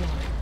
Has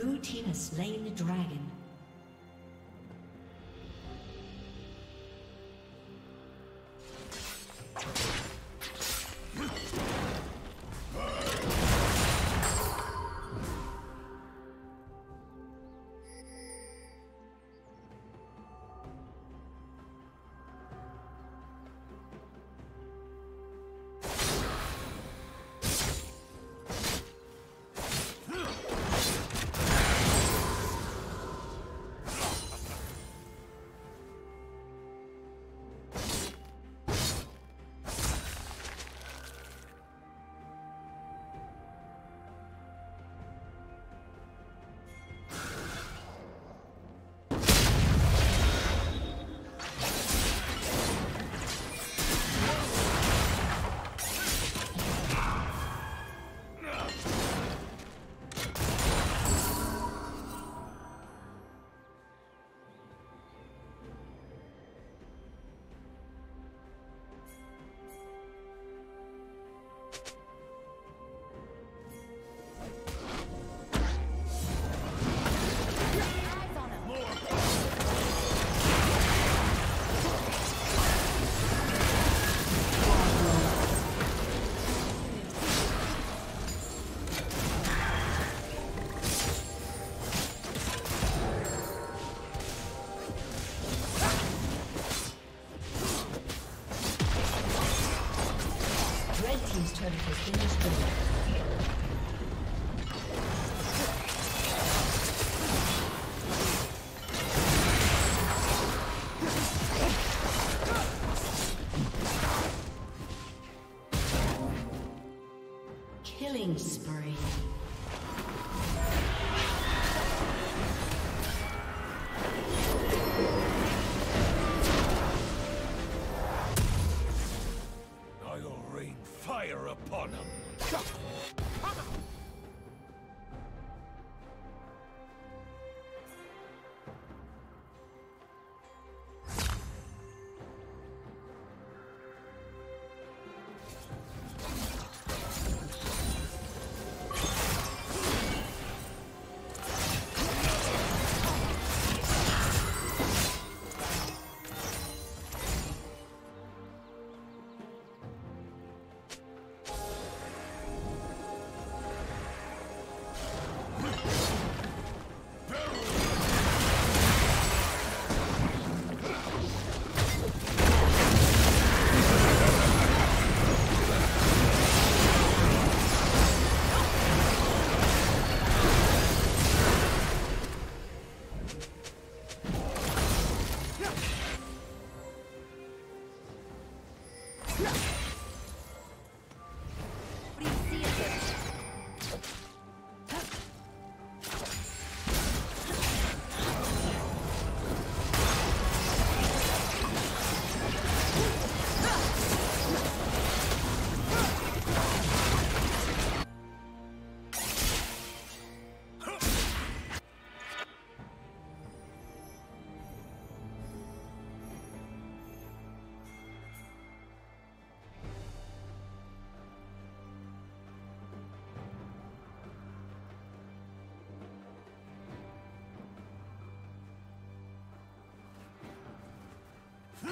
Blue team has slain the dragon. Killing Shut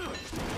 Ugh.